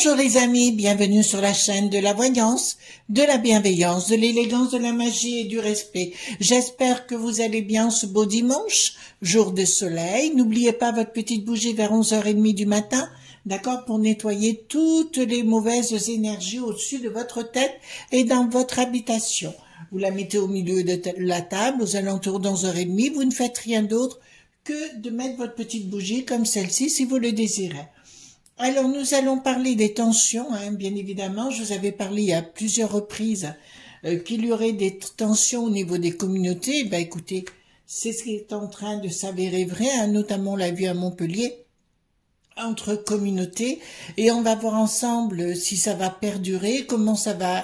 Bonjour les amis, bienvenue sur la chaîne de la voyance, de la bienveillance, de l'élégance, de la magie et du respect. J'espère que vous allez bien ce beau dimanche, jour de soleil. N'oubliez pas votre petite bougie vers 11h30 du matin, d'accord, pour nettoyer toutes les mauvaises énergies au-dessus de votre tête et dans votre habitation. Vous la mettez au milieu de la table, aux alentours d'11h30. Vous ne faites rien d'autre que de mettre votre petite bougie comme celle-ci si vous le désirez. Alors nous allons parler des tensions, hein, bien évidemment. Je vous avais parlé à plusieurs reprises euh, qu'il y aurait des tensions au niveau des communautés. Ben écoutez, c'est ce qui est en train de s'avérer vrai, hein, notamment la vue à Montpellier entre communautés et on va voir ensemble si ça va perdurer, comment ça va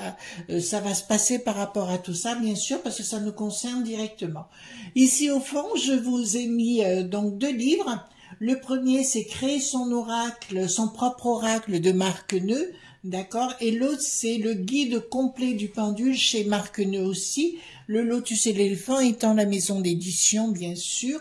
euh, ça va se passer par rapport à tout ça, bien sûr, parce que ça nous concerne directement. Ici au fond, je vous ai mis euh, donc deux livres. Le premier, c'est créer son oracle, son propre oracle de Marc Neu, d'accord Et l'autre, c'est le guide complet du pendule chez Marc Neu aussi. Le Lotus et l'éléphant étant la maison d'édition, bien sûr.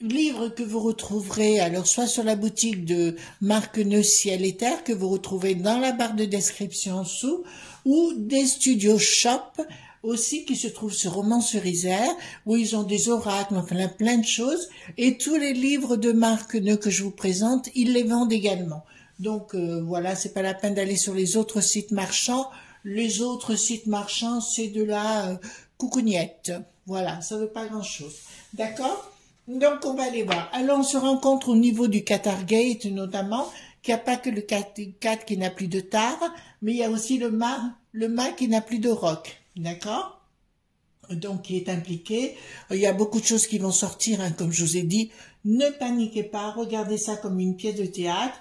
Livre que vous retrouverez alors soit sur la boutique de Marc Neu Ciel et Terre que vous retrouvez dans la barre de description en dessous ou des studios shop aussi qui se trouve sur Roman sur Isère, où ils ont des oracles, enfin plein de choses, et tous les livres de Marc que je vous présente, ils les vendent également. Donc euh, voilà, c'est pas la peine d'aller sur les autres sites marchands. Les autres sites marchands, c'est de la euh, coucougnette. Voilà, ça veut pas grand-chose. D'accord? Donc on va aller voir. Alors on se rencontre au niveau du Qatar Gate notamment, qu'il n'y a pas que le 4 qui n'a plus de tar, mais il y a aussi le mât, le mât qui n'a plus de roc. D'accord donc qui est impliqué. Il y a beaucoup de choses qui vont sortir, hein, comme je vous ai dit. Ne paniquez pas, regardez ça comme une pièce de théâtre.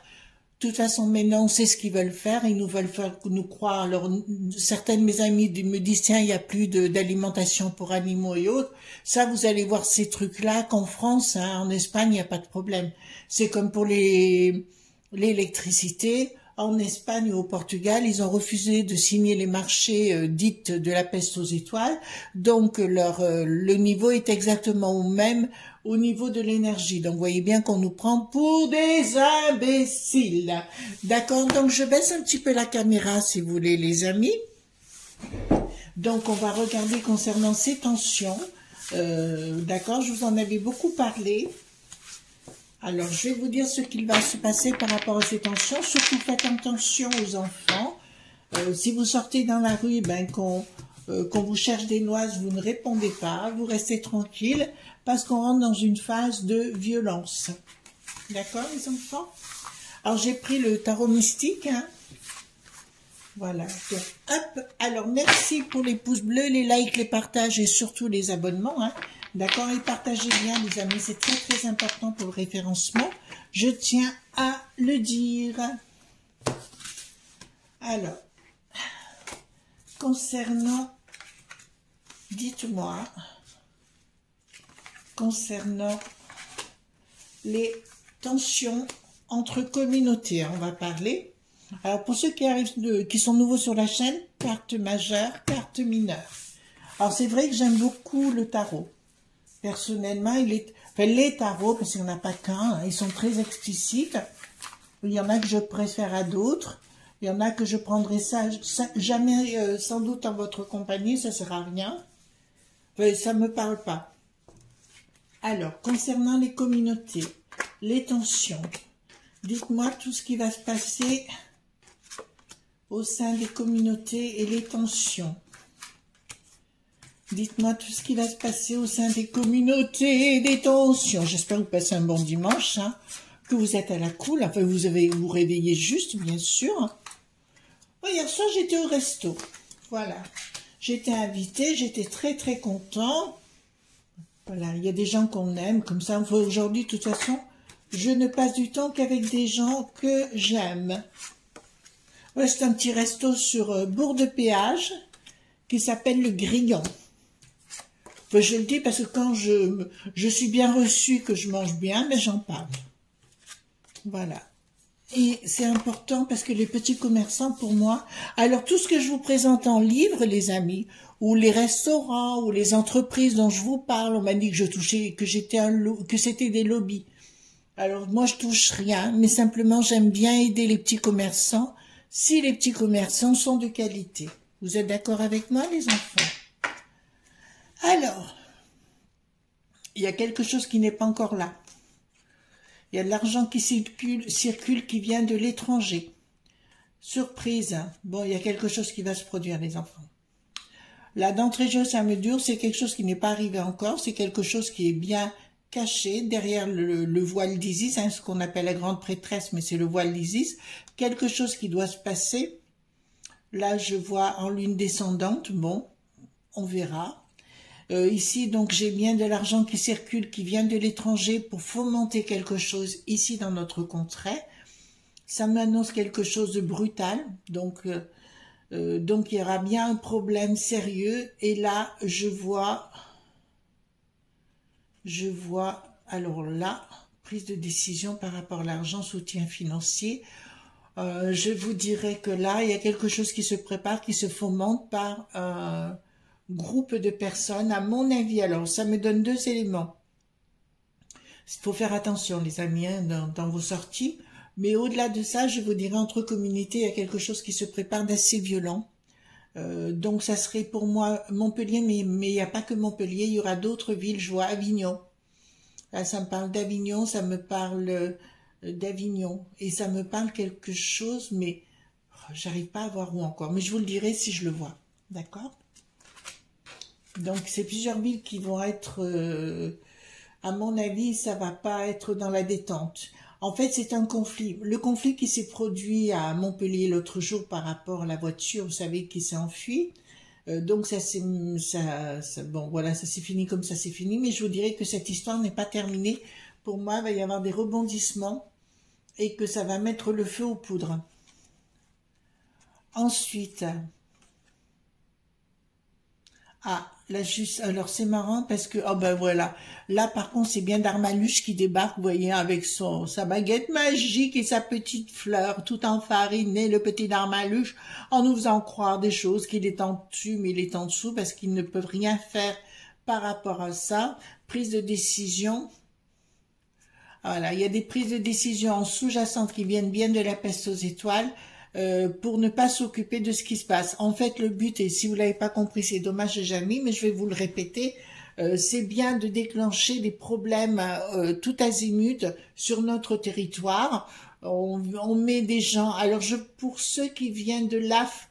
De toute façon, maintenant, on sait ce qu'ils veulent faire. Ils nous veulent faire nous croire. Alors, certaines de mes amis me disent, tiens, il n'y a plus d'alimentation pour animaux et autres. Ça, vous allez voir ces trucs-là qu'en France, hein, en Espagne, il n'y a pas de problème. C'est comme pour les l'électricité en Espagne ou au Portugal, ils ont refusé de signer les marchés euh, dites de la peste aux étoiles. Donc leur euh, le niveau est exactement au même au niveau de l'énergie. Donc vous voyez bien qu'on nous prend pour des imbéciles. D'accord? Donc je baisse un petit peu la caméra si vous voulez les amis. Donc on va regarder concernant ces tensions. Euh, d'accord? Je vous en avais beaucoup parlé. Alors, je vais vous dire ce qu'il va se passer par rapport à ces tensions. Surtout, faites attention aux enfants. Euh, si vous sortez dans la rue, ben, euh, qu'on vous cherche des noises, vous ne répondez pas, vous restez tranquille, parce qu'on rentre dans une phase de violence. D'accord, les enfants? Alors, j'ai pris le tarot mystique. Hein. Voilà. hop. Alors, merci pour les pouces bleus, les likes, les partages et surtout les abonnements. Hein. D'accord Et partagez bien, les amis, c'est très très important pour le référencement. Je tiens à le dire. Alors, concernant, dites-moi, concernant les tensions entre communautés, on va parler. Alors, pour ceux qui arrivent, qui sont nouveaux sur la chaîne, carte majeure, carte mineure. Alors, c'est vrai que j'aime beaucoup le tarot. Personnellement, il est, enfin, les tarots, parce qu'il n'y en a pas qu'un, hein, ils sont très explicites. Il y en a que je préfère à d'autres. Il y en a que je prendrai ça, jamais euh, sans doute en votre compagnie, ça ne sert à rien. ça ne me parle pas. Alors, concernant les communautés, les tensions, dites-moi tout ce qui va se passer au sein des communautés et les tensions. Dites-moi tout ce qui va se passer au sein des communautés, des tensions. J'espère que vous passez un bon dimanche, hein, que vous êtes à la cool. Enfin, vous avez vous réveillez juste, bien sûr. hier soir, j'étais au resto. Voilà. J'étais invitée, j'étais très, très content. Voilà, il y a des gens qu'on aime, comme ça. Aujourd'hui, de toute façon, je ne passe du temps qu'avec des gens que j'aime. c'est un petit resto sur euh, Bourg de Péage qui s'appelle le Je le dis parce que quand je, je suis bien reçue, que je mange bien, mais j'en parle. Voilà. Et c'est important parce que les petits commerçants, pour moi, alors tout ce que je vous présente en livre, les amis, ou les restaurants, ou les entreprises dont je vous parle, on m'a dit que je touchais, que j'étais un, que c'était des lobbies. Alors moi je touche rien, mais simplement j'aime bien aider les petits commerçants si les petits commerçants sont de qualité. Vous êtes d'accord avec moi les enfants? Alors, il y a quelque chose qui n'est pas encore là. Il y a de l'argent qui circule, qui vient de l'étranger. Surprise. Bon, il y a quelque chose qui va se produire, les enfants. La d'entrée me dure, c'est quelque chose qui n'est pas arrivé encore. C'est quelque chose qui est bien caché derrière le, voile d'Isis, hein, ce qu'on appelle la grande prêtresse, mais c'est le voile d'Isis. Quelque chose qui doit se passer. Là, je vois en lune descendante. Bon, on verra. Euh, ici, donc, j'ai bien de l'argent qui circule, qui vient de l'étranger pour fomenter quelque chose ici dans notre contrée ça m'annonce quelque chose de brutal, donc euh, euh, donc il y aura bien un problème sérieux. Et là, je vois, je vois, alors là, prise de décision par rapport à l'argent, soutien financier. Je vous dirais que là, il y a quelque chose qui se prépare, qui se fomente par groupe de personnes, à mon avis. Alors, ça me donne deux éléments. Il faut faire attention, les amis, hein, dans vos sorties. Mais au-delà de ça, je vous dirais, entre communautés, il y a quelque chose qui se prépare d'assez violent. Euh, donc ça serait pour moi Montpellier, mais il n'y a pas que Montpellier, il y aura d'autres villes, je vois Avignon. Là, ça me parle d'Avignon, ça me parle euh, d'Avignon. Et ça me parle quelque chose, mais oh, j'arrive pas à voir où encore. Mais je vous le dirai si je le vois. D'accord? Donc c'est plusieurs villes qui vont être... Euh, à mon avis, ça va pas être dans la détente. En fait, c'est un conflit. Le conflit qui s'est produit à Montpellier l'autre jour par rapport à la voiture, vous savez, qui s'est enfuie. Euh, donc ça c'est bon voilà ça s'est fini comme ça c'est fini mais je vous dirais que cette histoire n'est pas terminée pour moi il va y avoir des rebondissements et que ça va mettre le feu aux poudres ensuite ah, là juste, alors c'est marrant parce que, oh ben voilà, là par contre c'est bien Darmaluche qui débarque, vous voyez, avec son sa baguette magique et sa petite fleur tout enfarinée, le petit Darmaluche, en nous faisant croire des choses qu'il est en dessus, mais il est en dessous parce qu'ils ne peuvent rien faire par rapport à ça. Prise de décision. Voilà, il y a des prises de décision sous-jacentes qui viennent bien de la peste aux étoiles. Euh, pour ne pas s'occuper de ce qui se passe. En fait, le but, et si vous l'avez pas compris, c'est dommage, jamais, mais je vais vous le répéter, euh, c'est bien de déclencher des problèmes euh, tout azimut sur notre territoire. On, on, met des gens. Alors, je, pour ceux qui viennent de laf.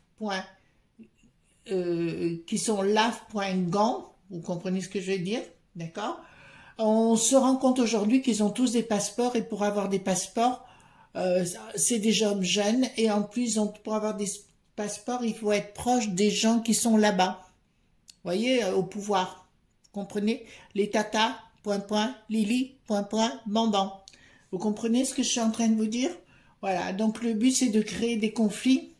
qui sont laf.gant, vous comprenez ce que je veux dire, d'accord? On se rend compte aujourd'hui qu'ils ont tous des passeports et pour avoir des passeports, euh, c'est hommes jeunes et en plus, pour avoir des passeports, il faut être proche des gens qui sont là-bas. voyez, euh, au pouvoir. Vous comprenez? Les tatas, point, point, Lily, point, point, Bandan. Vous comprenez ce que je suis en train de vous dire? Voilà, donc le but, c'est de créer des conflits.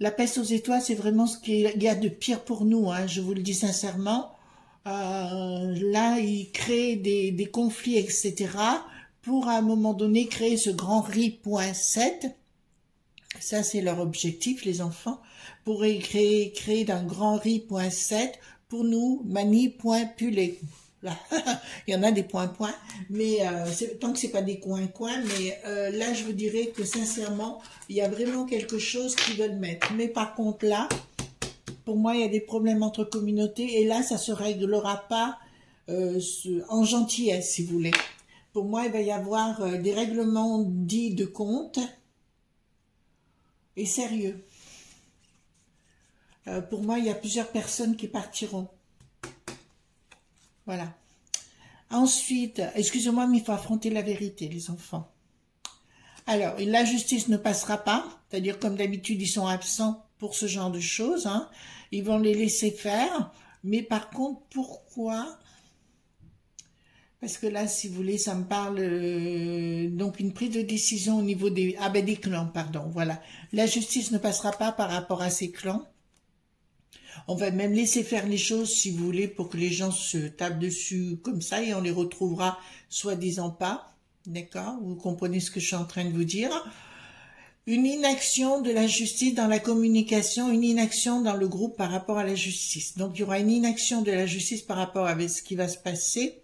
La peste aux étoiles, c'est vraiment ce qu'il y a de pire pour nous, hein, je vous le dis sincèrement. Euh, là, il crée des conflits, etc pour à un moment donné créer ce grand riz.7. Ça, c'est leur objectif, les enfants, pour créer, créer d'un grand riz.7 pour nous, mani.pulé. il y en a des points-points, mais euh, tant que c'est pas des coins-coins, mais euh, là, je vous dirais que sincèrement, il y a vraiment quelque chose qu'ils veulent mettre. Mais par contre, là, pour moi, il y a des problèmes entre communautés, et là, ça se réglera pas euh, en gentillesse, si vous voulez pour moi, il va y avoir euh, des règlements dits de compte et sérieux. Euh, pour moi, il y a plusieurs personnes qui partiront. Voilà. Ensuite, excusez-moi, mais il faut affronter la vérité, les enfants. Alors, la justice ne passera pas, c'est-à-dire comme d'habitude, ils sont absents pour ce genre de choses. Hein. Ils vont les laisser faire. Mais par contre, pourquoi parce que là, si vous voulez, ça me parle euh, donc une prise de décision au niveau des ah ben des clans, pardon. Voilà, la justice ne passera pas par rapport à ces clans. On va même laisser faire les choses, si vous voulez, pour que les gens se tapent dessus comme ça et on les retrouvera soi-disant pas. D'accord? Vous comprenez ce que je suis en train de vous dire? Une inaction de la justice dans la communication, une inaction dans le groupe par rapport à la justice. Donc il y aura une inaction de la justice par rapport à ce qui va se passer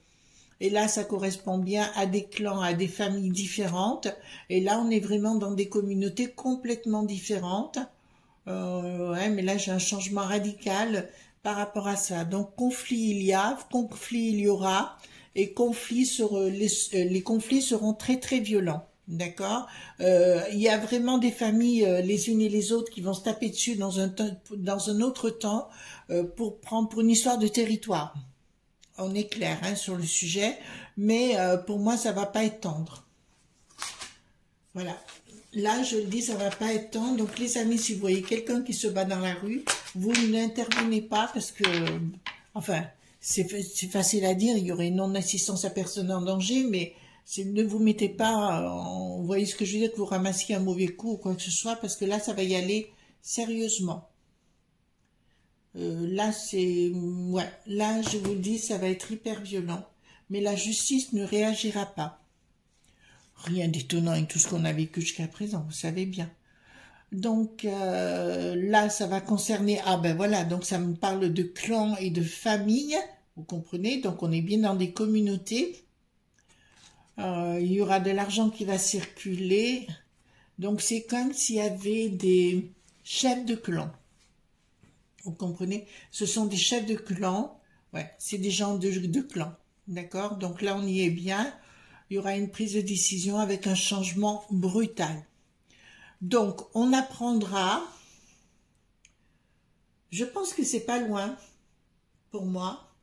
Et là, ça correspond bien à des clans, à des familles différentes. Et là, on est vraiment dans des communautés complètement différentes. Euh, ouais, mais là, j'ai un changement radical par rapport à ça. Donc, conflit il y a, conflit il y aura, et conflit euh, les conflits seront très très violents. D'accord? Euh, Il y a vraiment des familles, les unes et les autres, qui vont se taper dessus dans un, dans un autre temps pour prendre pour une histoire de territoire. On est clair hein, sur le sujet, mais pour moi, ça va pas être tendre. Voilà. Là, je le dis, ça va pas être tendre. Donc, les amis, si vous voyez quelqu'un qui se bat dans la rue, vous n'intervenez pas parce que, enfin, c'est facile à dire, il y aurait non-assistance à personne en danger, mais ne vous mettez pas, en, vous voyez ce que je veux dire, que vous ramassiez un mauvais coup ou quoi que ce soit, parce que là, ça va y aller sérieusement. Euh, là, c'est, ouais, là, je vous dis, ça va être hyper violent. Mais la justice ne réagira pas. Rien d'étonnant avec tout ce qu'on a vécu jusqu'à présent, vous savez bien. Donc euh, là, ça va concerner, ah ben voilà, donc ça me parle de clans et de familles, vous comprenez, donc on est bien dans des communautés euh, il y aura de l'argent qui va circuler. Donc c'est comme s'il y avait des chefs de clan. Vous comprenez Ce sont des chefs de clan. Ouais, c'est des gens de, clan. D'accord? Donc là, on y est bien. Il y aura une prise de décision avec un changement brutal. Donc, on apprendra. Je pense que c'est pas loin pour moi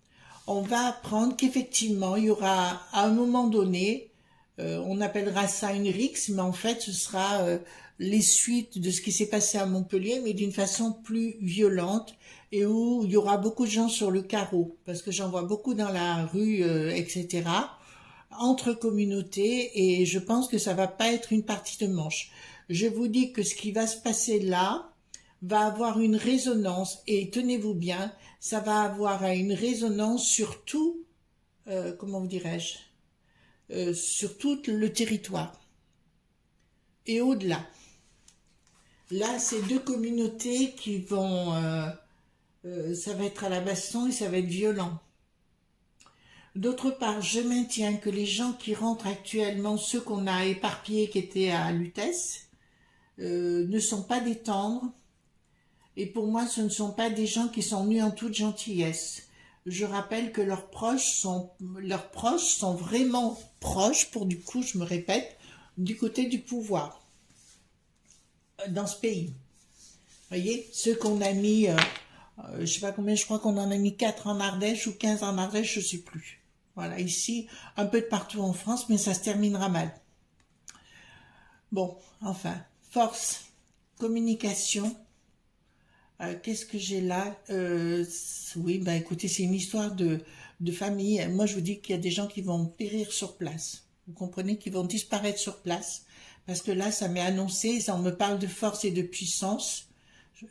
on va apprendre qu'effectivement, il y aura à un moment donné, euh, on appellera ça une rixe, mais en fait, ce sera euh, les suites de ce qui s'est passé à Montpellier, mais d'une façon plus violente et où il y aura beaucoup de gens sur le carreau, parce que j'en vois beaucoup dans la rue, euh, etc., entre communautés, et je pense que ça va pas être une partie de manche. Je vous dis que ce qui va se passer là va avoir une résonance, et tenez-vous bien, ça va avoir une résonance sur tout, euh, comment vous dirais-je, euh, sur tout le territoire et au-delà. Là, c'est deux communautés qui vont, euh, ça va être à la baston et ça va être violent. D'autre part, je maintiens que les gens qui rentrent actuellement, ceux qu'on a éparpillés qui étaient à Lutèce, ne sont pas des tendres, et pour moi, ce ne sont pas des gens qui sont venus en toute gentillesse. Je rappelle que leurs proches sont, vraiment proches, pour du coup, je me répète, du côté du pouvoir euh, dans ce pays. Vous voyez, ceux qu'on a mis, euh, euh, je sais pas combien, je crois qu'on en a mis 4 en Ardèche ou 15 en Ardèche, je sais plus. Voilà, ici, un peu de partout en France, mais ça se terminera mal. Bon, enfin, force, communication, euh, qu'est-ce que j'ai là? Euh, Oui, bah écoutez, c'est une histoire de, de famille. Moi, je vous dis qu'il y a des gens qui vont périr sur place. Vous comprenez? Qui vont disparaître sur place. Parce que là, ça m'est annoncé, ça me parle de force et de puissance.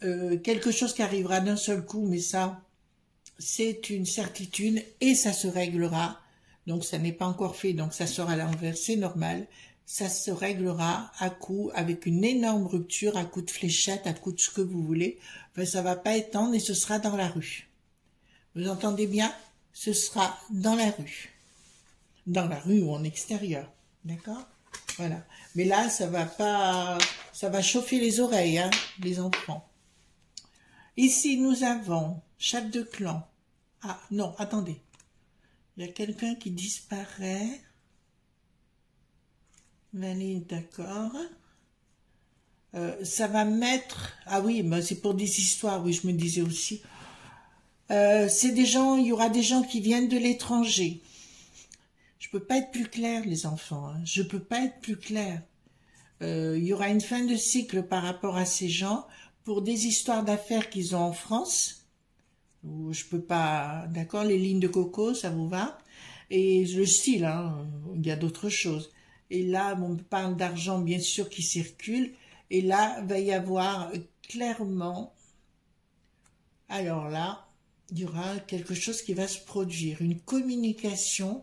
Euh, quelque chose qui arrivera d'un seul coup, mais ça, c'est une certitude et ça se réglera. Donc, ça n'est pas encore fait, donc ça sera l'envers, c'est normal ça se réglera à coup, avec une énorme rupture, à coup de fléchette, à coup de ce que vous voulez. Enfin, ça va pas étendre et ce sera dans la rue. Vous entendez bien? Ce sera dans la rue. Dans la rue ou en extérieur. D'accord? Voilà. Mais là, ça va pas... Ça va chauffer les oreilles, hein, les enfants. Ici, nous avons chef de clan. Ah, non, attendez. Il y a quelqu'un qui disparaît. Valide, d'accord. Euh, ça va mettre... Ah oui, mais c'est pour des histoires, oui, je me disais aussi. Euh, c'est des gens, il y aura des gens qui viennent de l'étranger. Je peux pas être plus clair, les enfants. Hein. Je peux pas être plus clair. Euh, il y aura une fin de cycle par rapport à ces gens pour des histoires d'affaires qu'ils ont en France. Où je peux pas... D'accord Les lignes de coco, ça vous va? Et le style, hein, il y a d'autres choses. Et là, on parle d'argent, bien sûr, qui circule. Et là, va y avoir clairement, alors là, il y aura quelque chose qui va se produire, une communication.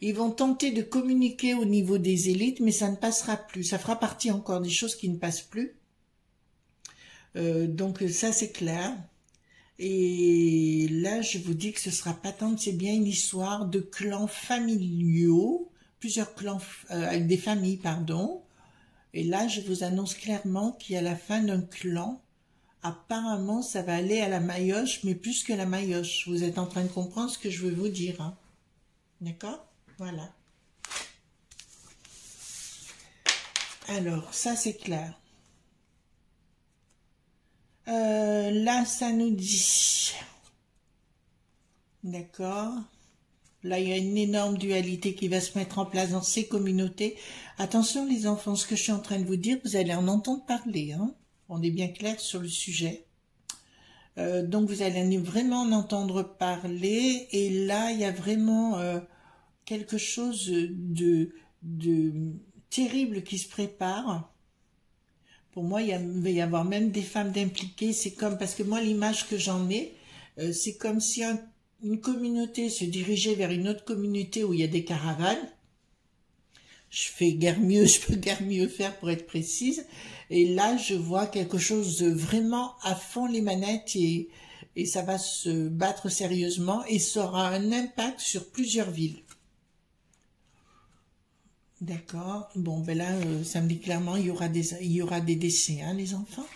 Ils vont tenter de communiquer au niveau des élites, mais ça ne passera plus. Ça fera partie encore des choses qui ne passent plus. Euh, donc ça, c'est clair. Et là, je vous dis que ce sera pas tant, c'est bien une histoire de clans familiaux, plusieurs clans, euh, des familles, pardon. Et là, je vous annonce clairement qu'il y a la fin d'un clan. Apparemment, ça va aller à la maillotche, mais plus que la maillotche. Vous êtes en train de comprendre ce que je veux vous dire. Hein. D'accord? Voilà. Alors, ça c'est clair. Euh, là, ça nous dit... D'accord Là, il y a une énorme dualité qui va se mettre en place dans ces communautés. Attention les enfants, ce que je suis en train de vous dire, vous allez en entendre parler. Hein On est bien clair sur le sujet. Euh, donc vous allez vraiment en entendre parler. Et là, il y a vraiment euh, quelque chose de, terrible qui se prépare. Pour moi, il, va y avoir même des femmes d'impliquées. C'est comme, parce que moi, l'image que j'en ai, euh, c'est comme si une communauté se dirigeait vers une autre communauté où il y a des caravanes. Je fais guère mieux, je peux guère mieux faire pour être précise. Et là, je vois quelque chose de vraiment à fond les manettes et, et ça va se battre sérieusement et ça aura un impact sur plusieurs villes. D'accord. Bon, ben là, euh, ça me dit clairement, il y aura des, il y aura des décès, hein, les enfants.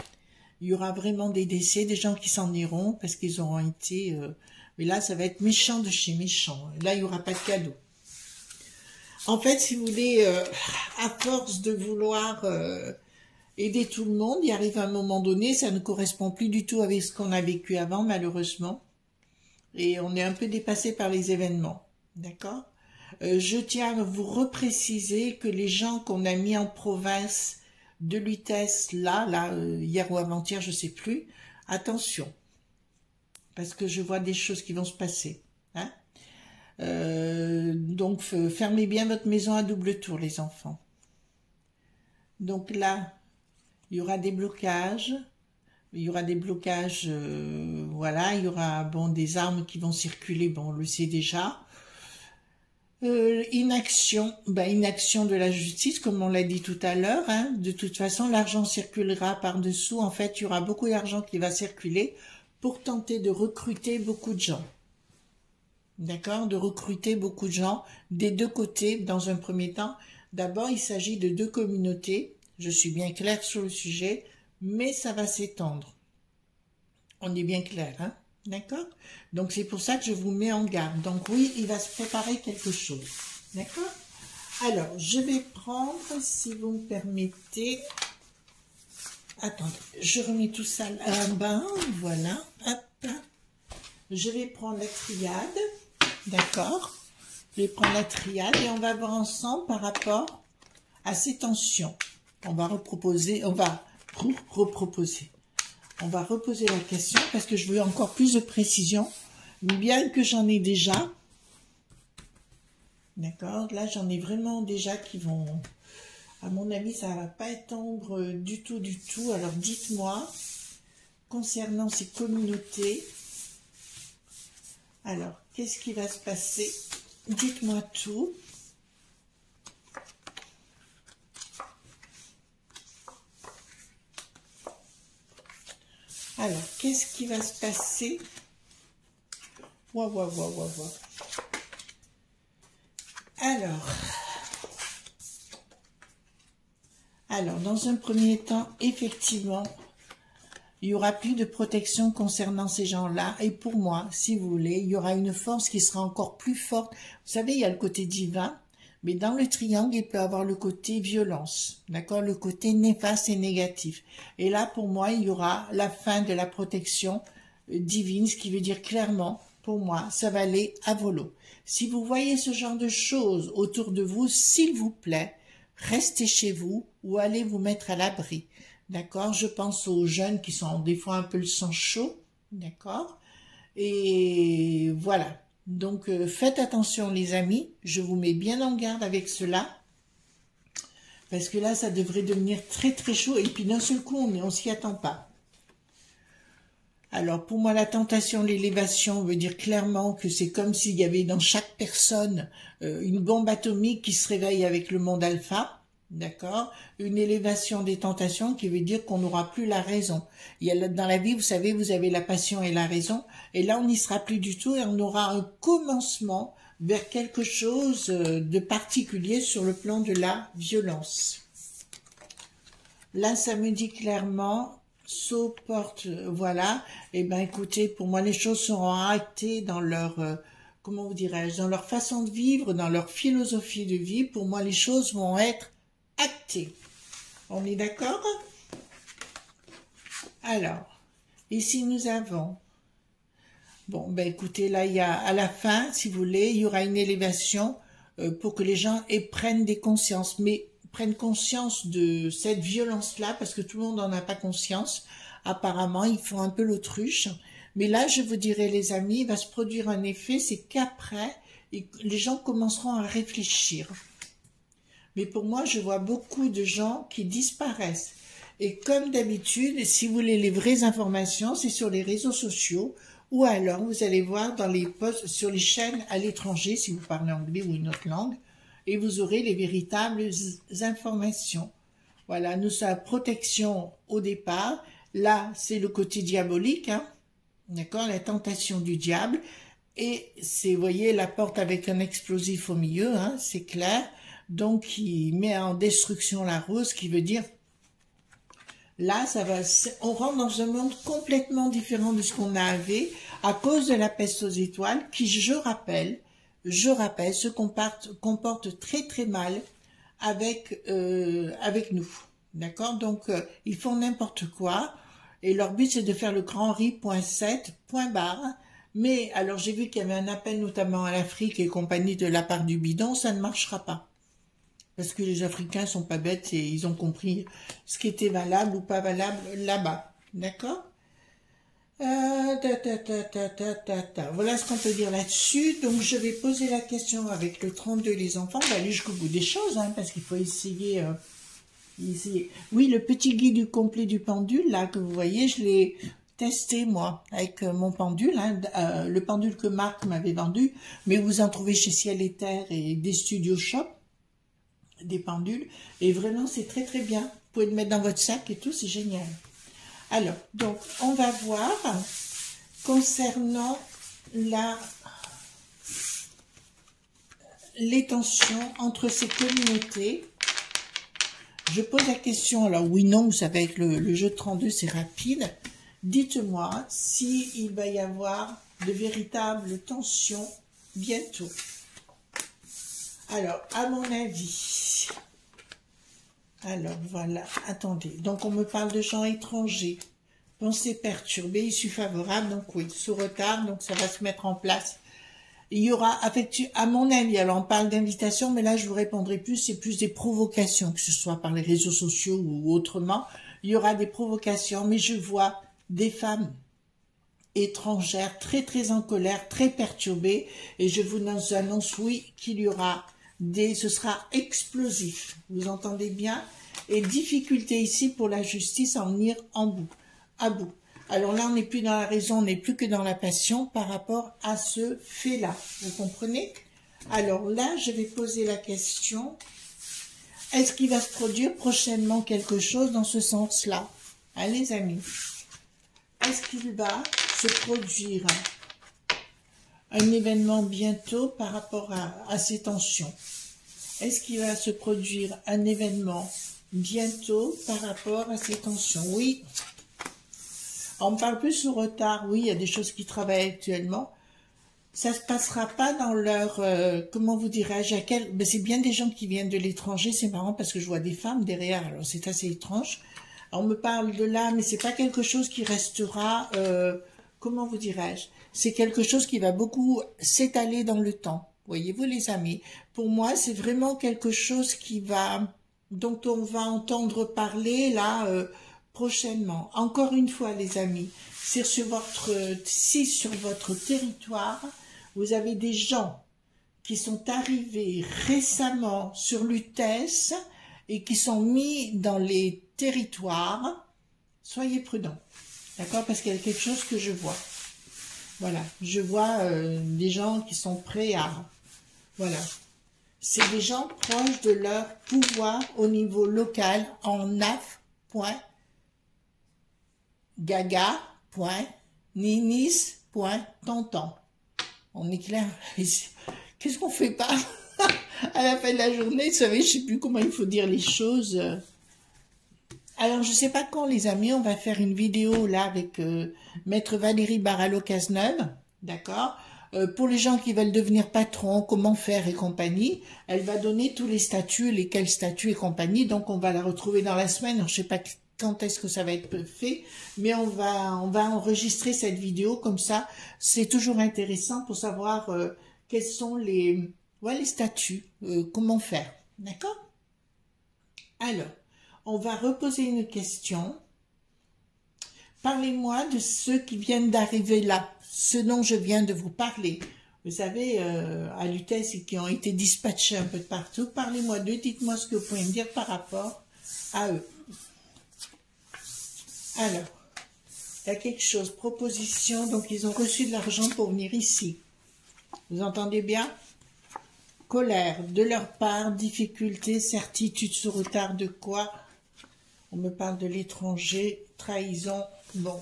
Il y aura vraiment des décès, des gens qui s'en iront parce qu'ils auront été. Euh, mais là, ça va être méchant de chez méchant. Là, il n'y aura pas de cadeau. En fait, si vous voulez, euh, à force de vouloir aider tout le monde, il arrive un moment donné, ça ne correspond plus du tout avec ce qu'on a vécu avant, malheureusement. Et on est un peu dépassé par les événements. D'accord? Je tiens à vous repréciser que les gens qu'on a mis en province de Lutèce, là, là, euh, hier ou avant-hier, je ne sais plus, attention, parce que je vois des choses qui vont se passer. Hein euh, donc, fermez bien votre maison à double tour, les enfants. Donc là, il y aura des blocages, il y aura des blocages, voilà, il y aura bon des armes qui vont circuler, bon, on le sait déjà. Euh, inaction, ben, inaction de la justice, comme on l'a dit tout à l'heure. Hein. De toute façon, l'argent circulera par-dessous. En fait, il y aura beaucoup d'argent qui va circuler pour tenter de recruter beaucoup de gens. D'accord? De recruter beaucoup de gens des deux côtés dans un premier temps. D'abord, il s'agit de deux communautés. Je suis bien clair sur le sujet, mais ça va s'étendre. On est bien clair, hein? D'accord? Donc c'est pour ça que je vous mets en garde. Donc oui, il va se préparer quelque chose. D'accord? Alors, je vais prendre, si vous me permettez... Attendez, je remets tout ça là-bas. Voilà. Hop. Je vais prendre la triade. D'accord? Je vais prendre la triade et on va voir ensemble par rapport à ces tensions. On va reproposer, on va reproposer on va reposer la question parce que je veux encore plus de précision, bien que j'en ai déjà. D'accord Là, j'en ai vraiment déjà qui vont... À mon avis, ça ne va pas étendre du tout, du tout. Alors, dites-moi, concernant ces communautés, alors, qu'est-ce qui va se passer? Dites-moi tout. Alors, qu'est-ce qui va se passer? Waouh, waouh, waouh, waouh, Alors, alors, dans un premier temps, effectivement, il y aura plus de protection concernant ces gens-là. Et pour moi, si vous voulez, il y aura une force qui sera encore plus forte. Vous savez, il y a le côté divin, mais dans le triangle, il peut avoir le côté violence, d'accord, le côté néfaste et négatif. Et là, pour moi, il y aura la fin de la protection euh, divine, ce qui veut dire clairement, pour moi, ça va aller à volo. Si vous voyez ce genre de choses autour de vous, s'il vous plaît, restez chez vous ou allez vous mettre à l'abri. D'accord Je pense aux jeunes qui sont des fois un peu le sang chaud. D'accord Et voilà. Donc euh, faites attention les amis, je vous mets bien en garde avec cela. Parce que là, ça devrait devenir très très chaud. Et puis d'un seul coup, on ne s'y attend pas. Alors pour moi, la tentation, l'élévation veut dire clairement que c'est comme s'il y avait dans chaque personne euh, une bombe atomique qui se réveille avec le monde alpha. D'accord Une élévation des tentations qui veut dire qu'on n'aura plus la raison. Il y a, dans la vie, vous savez, vous avez la passion et la raison. Et là, on n'y sera plus du tout et on aura un commencement vers quelque chose euh, de particulier sur le plan de la violence. Là, ça me dit clairement, saut porte, voilà. Eh ben, écoutez, pour moi, les choses seront actées dans leur, euh, comment vous dirais-je, dans leur façon de vivre, dans leur philosophie de vie. Pour moi, les choses vont être On est d'accord? Alors, ici nous avons... Bon, ben écoutez, là, il y a à la fin, si vous voulez, il y aura une élévation euh, pour que les gens prennent des consciences, mais prennent conscience de cette violence-là, parce que tout le monde n'en a pas conscience. Apparemment, ils font un peu l'autruche. Mais là, je vous dirais, les amis, il va se produire un effet, c'est qu'après, les gens commenceront à réfléchir. Mais pour moi, je vois beaucoup de gens qui disparaissent. Et comme d'habitude, si vous voulez les vraies informations, c'est sur les réseaux sociaux ou alors vous allez voir dans les posts sur les chaînes à l'étranger, si vous parlez anglais ou une autre langue, et vous aurez les véritables informations. Voilà, nous sommes protection au départ. Là, c'est le côté diabolique, hein. d'accord, la tentation du diable. Et c'est, vous voyez, la porte avec un explosif au milieu, hein, c'est clair donc il met en destruction la rose, qui veut dire là, ça va, on rentre dans un monde complètement différent de ce qu'on avait à cause de la peste aux étoiles, qui, je rappelle, je rappelle, se comporte, très très mal avec euh, avec nous, d'accord? Donc euh, ils font n'importe quoi et leur but c'est de faire le grand riz point 7 point barre. Mais alors j'ai vu qu'il y avait un appel notamment à l'Afrique et compagnie de la part du bidon, ça ne marchera pas. Parce que les Africains sont pas bêtes et ils ont compris ce qui était valable ou pas valable là-bas. D'accord? Euh, Voilà ce qu'on peut dire là-dessus. Donc, je vais poser la question avec le 32 les enfants. On va aller jusqu'au bout des choses, hein, parce qu'il faut essayer, euh, essayer. Oui, le petit guide complet du pendule, là, que vous voyez, je l'ai testé, moi, avec euh, mon pendule, hein, le pendule que Marc m'avait vendu, mais vous en trouvez chez Ciel et Terre et des studios shop des pendules. Et vraiment, c'est très très bien. Vous pouvez le mettre dans votre sac et tout, c'est génial. Alors, donc, on va voir concernant la les tensions entre ces communautés. Je pose la question, alors oui, non, vous savez, avec le, jeu de 32, c'est rapide. Dites-moi s'il va y avoir de véritables tensions bientôt. Alors, à mon avis, alors voilà, attendez, donc on me parle de gens étrangers, pensée perturbée, issue favorable, donc oui, sous retard, donc ça va se mettre en place. Il y aura, à mon avis, alors on parle d'invitation, mais là je vous répondrai plus, c'est plus des provocations, que ce soit par les réseaux sociaux ou autrement, il y aura des provocations, mais je vois des femmes étrangères très très en colère, très perturbées, et je vous annonce oui qu'il y aura ce sera explosif, vous entendez bien? Et difficulté ici pour la justice à en venir en bout, à bout. Alors là, on n'est plus dans la raison, on n'est plus que dans la passion par rapport à ce fait-là. Vous comprenez? Alors là, je vais poser la question, est-ce qu'il va se produire prochainement quelque chose dans ce sens-là? Hein, les amis? Est-ce qu'il va se produire? Un événement bientôt par rapport à, ces tensions Est-ce qu'il va se produire un événement bientôt par rapport à ces tensions? Oui. On parle plus sous retard. Oui, il y a des choses qui travaillent actuellement. Ça se passera pas dans leur, euh, comment vous dirais-je, quel... Ben, c'est bien des gens qui viennent de l'étranger. C'est marrant parce que je vois des femmes derrière. Alors c'est assez étrange. On me parle de là, mais c'est pas quelque chose qui restera. Euh, comment vous dirais-je? C'est quelque chose qui va beaucoup s'étaler dans le temps. Voyez-vous les amis, pour moi c'est vraiment quelque chose qui va dont on va entendre parler là euh, prochainement. Encore une fois les amis, c'est sur votre si sur votre territoire vous avez des gens qui sont arrivés récemment sur l'UTES et qui sont mis dans les territoires, soyez prudents. D'accord Parce qu'il y a quelque chose que je vois. Voilà, je vois euh, des gens qui sont prêts à... Voilà. c'est des gens proches de leur pouvoir au niveau local en naf.gaga.ninis.tonton. On est clair Qu'est-ce qu'on fait pas à la fin de la journée? Vous savez, je sais plus comment il faut dire les choses. Alors, je sais pas quand, les amis, on va faire une vidéo là avec euh, Maître Valérie Baralo-Cazeneuve, d'accord? Euh, Pour les gens qui veulent devenir patron, comment faire et compagnie, elle va donner tous les statuts, lesquels statuts et compagnie, donc on va la retrouver dans la semaine, je sais pas quand est-ce que ça va être fait, mais on va on va enregistrer cette vidéo. Comme ça, c'est toujours intéressant pour savoir euh, quels sont les, ouais, les statuts, comment faire, d'accord? Alors, on va reposer une question. Parlez-moi de ceux qui viennent d'arriver là, ce dont je viens de vous parler. Vous savez, euh, à l'UTES et qui ont été dispatchés un peu de partout. Parlez-moi d'eux, dites-moi ce que vous pouvez me dire par rapport à eux. Alors, il y a quelque chose, proposition, donc ils ont reçu de l'argent pour venir ici. Vous entendez bien? Colère, de leur part, difficulté, certitude sous retard de quoi? On me parle de l'étranger, trahison. Bon,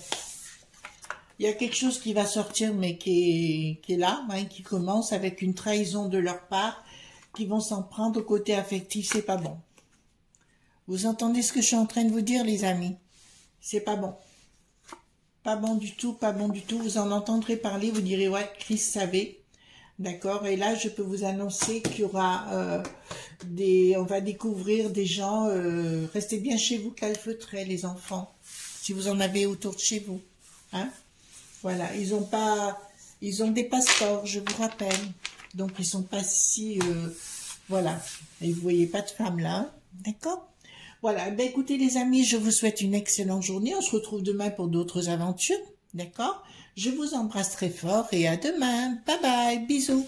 il y a quelque chose qui va sortir, mais qui est, là, hein, qui commence avec une trahison de leur part, qui vont s'en prendre au côté affectif, c'est pas bon. Vous entendez ce que je suis en train de vous dire, les amis? C'est pas bon. Pas bon du tout, pas bon du tout. Vous en entendrez parler, vous direz, ouais, Chris savait. D'accord Et là, je peux vous annoncer qu'il y aura euh, des... On va découvrir des gens... Euh, restez bien chez vous, calfeutrés, les enfants. Si vous en avez autour de chez vous. Hein Voilà, ils ont pas... Ils ont des passeports, je vous rappelle. Donc, ils sont pas ici... Euh, voilà. Et vous voyez pas de femmes là. D'accord Voilà. Ben, écoutez, les amis, je vous souhaite une excellente journée. On se retrouve demain pour d'autres aventures. D'accord je vous embrasse très fort et à demain. Bye bye. Bisous.